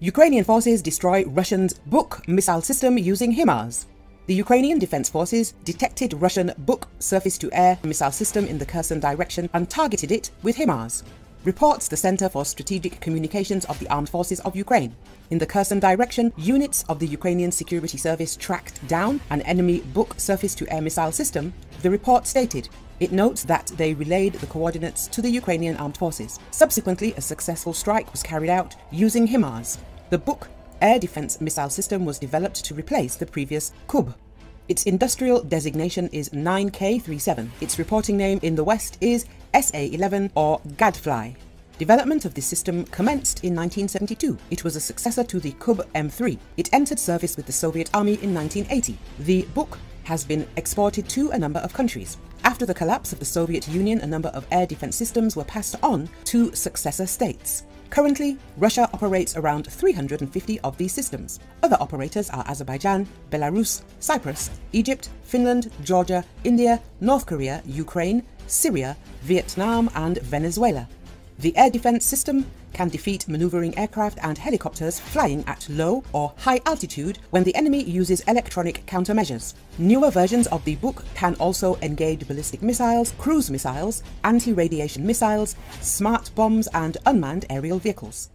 Ukrainian forces destroy Russian's Buk missile system using HIMARS. The Ukrainian Defense Forces detected Russian Buk surface-to-air missile system in the Kherson direction and targeted it with HIMARS reports the Center for Strategic Communications of the Armed Forces of Ukraine. In the Kherson direction, units of the Ukrainian Security Service tracked down an enemy Buk surface-to-air missile system, the report stated. It notes that they relayed the coordinates to the Ukrainian armed forces. Subsequently, a successful strike was carried out using HIMARS. The Buk air defense missile system was developed to replace the previous Kub. Its industrial designation is 9K37. Its reporting name in the West is SA-11 or Gadfly. Development of this system commenced in 1972. It was a successor to the Kub M3. It entered service with the Soviet Army in 1980. The Buk has been exported to a number of countries. After the collapse of the Soviet Union, a number of air defense systems were passed on to successor states. Currently, Russia operates around 350 of these systems. Other operators are Azerbaijan, Belarus, Cyprus, Egypt, Finland, Georgia, India, North Korea, Ukraine, Syria, Vietnam, and Venezuela. The air defense system can defeat maneuvering aircraft and helicopters flying at low or high altitude when the enemy uses electronic countermeasures. Newer versions of the Buk can also engage ballistic missiles, cruise missiles, anti-radiation missiles, smart bombs and unmanned aerial vehicles.